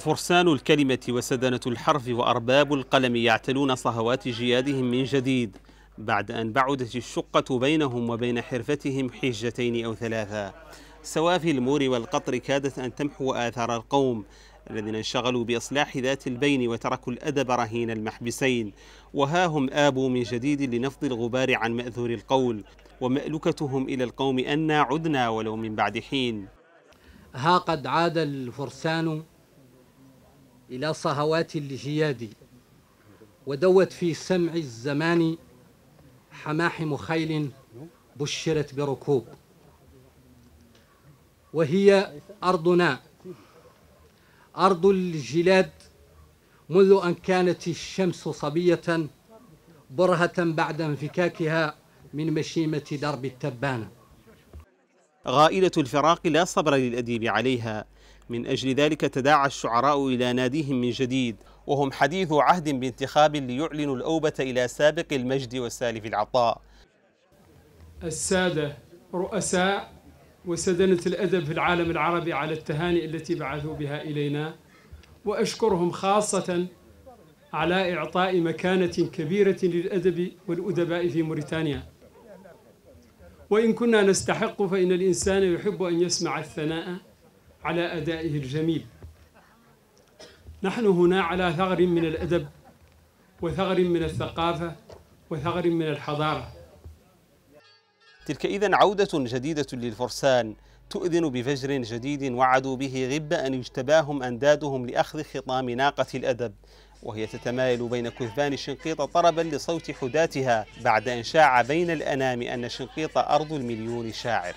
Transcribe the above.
فرسان الكلمة وسدنة الحرف وأرباب القلم يعتلون صهوات جيادهم من جديد بعد أن بعدت الشقة بينهم وبين حرفتهم حجتين أو ثلاثة. سوافي المور والقطر كادت أن تمحو آثار القوم الذين انشغلوا بإصلاح ذات البين وتركوا الأدب رهين المحبسين. وها هم آبوا من جديد لنفض الغبار عن مأذور القول. ومألكتهم إلى القوم أنا عدنا ولو من بعد حين. ها قد عاد الفرسان إلى صهوات الجياد ودوت في سمع الزمان حماحم خيل بشرت بركوب. وهي أرضنا أرض الجلاد منذ أن كانت الشمس صبية برهة بعد انفكاكها من مشيمة درب التبانة. غائلة الفراق لا صبر للأديب عليها. من أجل ذلك تداعى الشعراء إلى ناديهم من جديد وهم حديث عهد بانتخاب ليعلنوا الأوبة إلى سابق المجد وسالف العطاء. السادة رؤساء وسدنة الأدب في العالم العربي على التهاني التي بعثوا بها إلينا وأشكرهم خاصة على إعطاء مكانة كبيرة للأدب والأدباء في موريتانيا. وإن كنا نستحق فإن الإنسان يحب أن يسمع الثناء على أدائه الجميل. نحن هنا على ثغر من الأدب وثغر من الثقافة وثغر من الحضارة. تلك إذا عودة جديدة للفرسان. تؤذن بفجر جديد وعدوا به غب أن يجتباهم أندادهم لأخذ خطام ناقة الأدب. وهي تتمايل بين كثبان شنقيط طربا لصوت حداتها بعد أن شاع بين الأنام أن شنقيط أرض المليون شاعر.